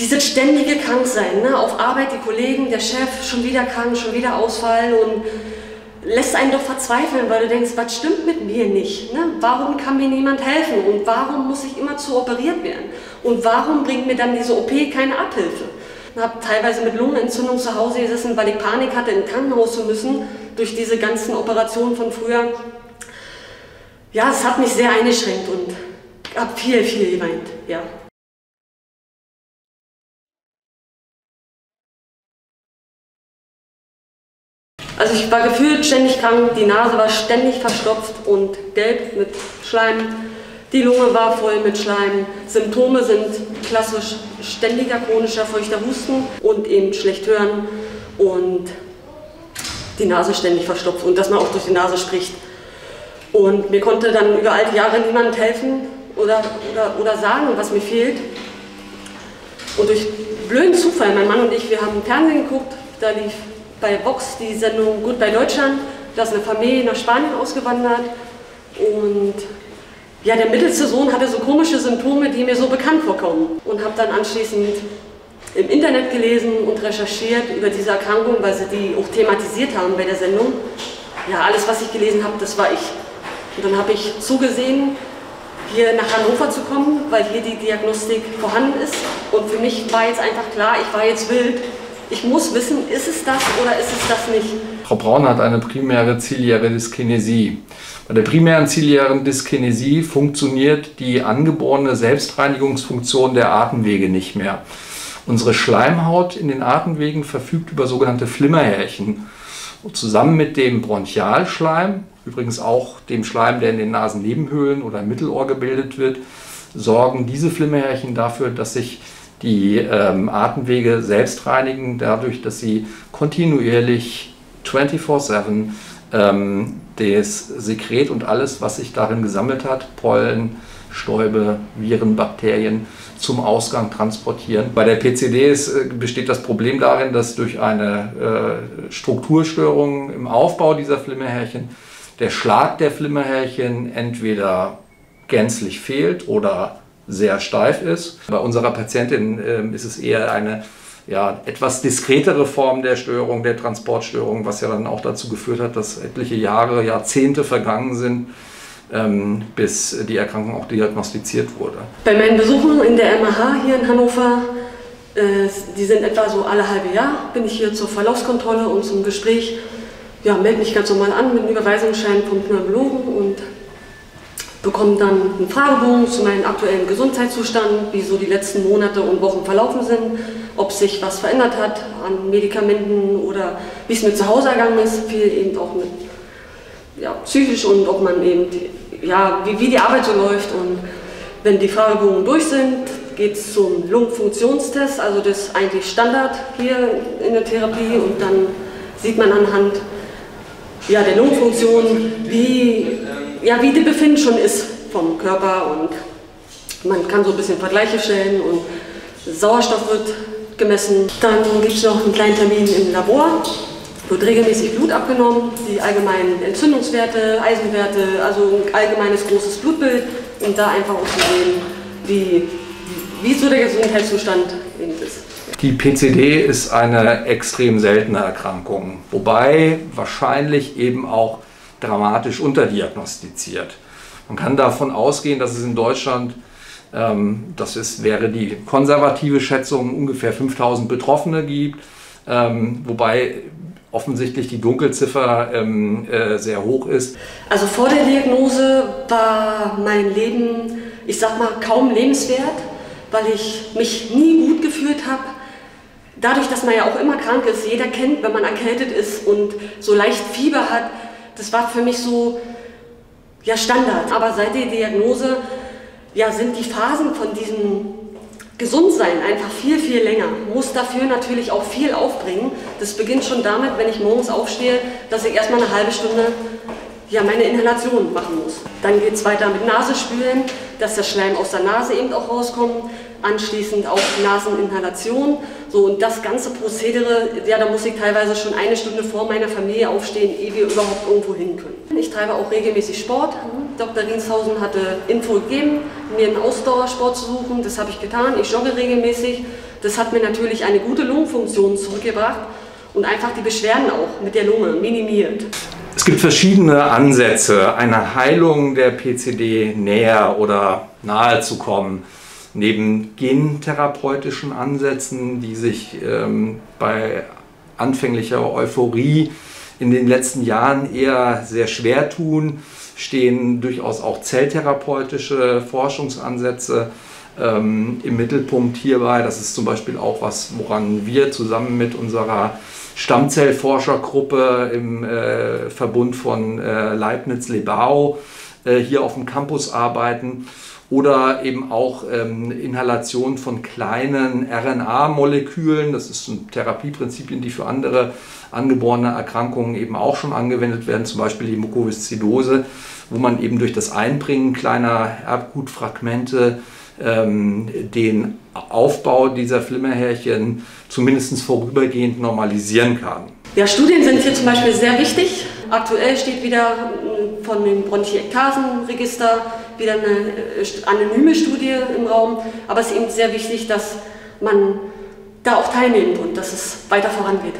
dieses ständige Kranksein, ne? auf Arbeit die Kollegen, der Chef, schon wieder krank, schon wieder Ausfall und lässt einen doch verzweifeln, weil du denkst, was stimmt mit mir nicht? Ne? Warum kann mir niemand helfen und warum muss ich immer zu operiert werden? Und warum bringt mir dann diese OP keine Abhilfe? Ich habe teilweise mit Lungenentzündung zu Hause gesessen, weil ich Panik hatte, in Krankenhaus zu müssen durch diese ganzen Operationen von früher. Ja, es hat mich sehr eingeschränkt und habe viel, viel geweint, ja. Also ich war gefühlt ständig krank, die Nase war ständig verstopft und gelb mit Schleim, die Lunge war voll mit Schleim. Symptome sind klassisch ständiger chronischer feuchter Husten und eben schlecht hören und die Nase ständig verstopft und dass man auch durch die Nase spricht. Und mir konnte dann über all die Jahre niemand helfen oder, oder, oder sagen, was mir fehlt. Und durch blöden Zufall, mein Mann und ich, wir haben Fernsehen geguckt, da lief bei Vox die Sendung Gut bei Deutschland. Da ist eine Familie nach Spanien ausgewandert und ja, der mittelste Sohn hatte so komische Symptome, die mir so bekannt vorkommen und habe dann anschließend im Internet gelesen und recherchiert über diese Erkrankung, weil sie die auch thematisiert haben bei der Sendung. Ja, alles, was ich gelesen habe, das war ich. Und dann habe ich zugesehen, hier nach Hannover zu kommen, weil hier die Diagnostik vorhanden ist. Und für mich war jetzt einfach klar, ich war jetzt wild ich muss wissen, ist es das oder ist es das nicht? Frau Braun hat eine primäre ziliäre Dyskinesie. Bei der primären ziliären Dyskinesie funktioniert die angeborene Selbstreinigungsfunktion der Atemwege nicht mehr. Unsere Schleimhaut in den Atemwegen verfügt über sogenannte Flimmerhärchen. Und zusammen mit dem Bronchialschleim, übrigens auch dem Schleim, der in den Nasennebenhöhlen oder im Mittelohr gebildet wird, sorgen diese Flimmerhärchen dafür, dass sich die ähm, Atemwege selbst reinigen, dadurch, dass sie kontinuierlich 24-7 ähm, das Sekret und alles, was sich darin gesammelt hat, Pollen, Stäube, Viren, Bakterien, zum Ausgang transportieren. Bei der PCD ist, äh, besteht das Problem darin, dass durch eine äh, Strukturstörung im Aufbau dieser Flimmerhärchen der Schlag der Flimmerhärchen entweder gänzlich fehlt oder sehr steif ist. Bei unserer Patientin äh, ist es eher eine ja, etwas diskretere Form der Störung, der Transportstörung, was ja dann auch dazu geführt hat, dass etliche Jahre, Jahrzehnte vergangen sind, ähm, bis die Erkrankung auch diagnostiziert wurde. Bei meinen Besuchen in der MH hier in Hannover, äh, die sind etwa so alle halbe Jahr, bin ich hier zur Verlaufskontrolle und zum Gespräch. Ja, melde mich ganz normal an mit einem Überweisungsschein vom Pneumologen und bekomme dann einen Fragebogen zu meinem aktuellen Gesundheitszustand, wie so die letzten Monate und Wochen verlaufen sind, ob sich was verändert hat an Medikamenten oder wie es mir zu Hause ergangen ist, viel eben auch mit ja, psychisch und ob man eben, ja, wie, wie die Arbeit so läuft. Und wenn die Fragebogen durch sind, geht es zum Lungenfunktionstest, also das ist eigentlich Standard hier in der Therapie. Und dann sieht man anhand ja, der Lungenfunktion, wie ja, wie die Befinden schon ist vom Körper und man kann so ein bisschen Vergleiche stellen und Sauerstoff wird gemessen. Dann gibt es noch einen kleinen Termin im Labor, wird regelmäßig Blut abgenommen, die allgemeinen Entzündungswerte, Eisenwerte, also ein allgemeines großes Blutbild, um da einfach auch zu sehen, wie, wie so der Gesundheitszustand ist. Die PCD ist eine extrem seltene Erkrankung, wobei wahrscheinlich eben auch dramatisch unterdiagnostiziert. Man kann davon ausgehen, dass es in Deutschland, ähm, das ist, wäre die konservative Schätzung, ungefähr 5000 Betroffene gibt, ähm, wobei offensichtlich die Dunkelziffer ähm, äh, sehr hoch ist. Also vor der Diagnose war mein Leben, ich sag mal, kaum lebenswert, weil ich mich nie gut gefühlt habe. Dadurch, dass man ja auch immer krank ist, jeder kennt, wenn man erkältet ist und so leicht Fieber hat, das war für mich so ja, Standard. Aber seit der Diagnose ja, sind die Phasen von diesem Gesundsein einfach viel, viel länger. Muss dafür natürlich auch viel aufbringen. Das beginnt schon damit, wenn ich morgens aufstehe, dass ich erstmal eine halbe Stunde ja, meine Inhalation machen muss. Dann geht es weiter mit Nasespülen, dass der Schleim aus der Nase eben auch rauskommt. Anschließend auch Naseninhalation so, und das ganze Prozedere, ja, da muss ich teilweise schon eine Stunde vor meiner Familie aufstehen, ehe wir überhaupt irgendwo hin können. Ich treibe auch regelmäßig Sport. Dr. Rienshausen hatte Info gegeben, mir einen Ausdauersport zu suchen. Das habe ich getan. Ich jogge regelmäßig, Das hat mir natürlich eine gute Lungenfunktion zurückgebracht und einfach die Beschwerden auch mit der Lunge minimiert. Es gibt verschiedene Ansätze, einer Heilung der PCD näher oder nahe zu kommen. Neben gentherapeutischen Ansätzen, die sich ähm, bei anfänglicher Euphorie in den letzten Jahren eher sehr schwer tun, stehen durchaus auch zelltherapeutische Forschungsansätze ähm, im Mittelpunkt hierbei. Das ist zum Beispiel auch was, woran wir zusammen mit unserer Stammzellforschergruppe im äh, Verbund von äh, Leibniz-Lebau äh, hier auf dem Campus arbeiten oder eben auch ähm, Inhalation von kleinen RNA-Molekülen. Das sind Therapieprinzipien, die für andere angeborene Erkrankungen eben auch schon angewendet werden, zum Beispiel die Mukoviszidose, wo man eben durch das Einbringen kleiner Erbgutfragmente ähm, den Aufbau dieser Flimmerhärchen zumindest vorübergehend normalisieren kann. Ja, Studien sind hier zum Beispiel sehr wichtig. Aktuell steht wieder hm, von dem Bronchiektasenregister wieder eine äh, anonyme Studie im Raum, aber es ist eben sehr wichtig, dass man da auch teilnimmt und dass es weiter vorangeht.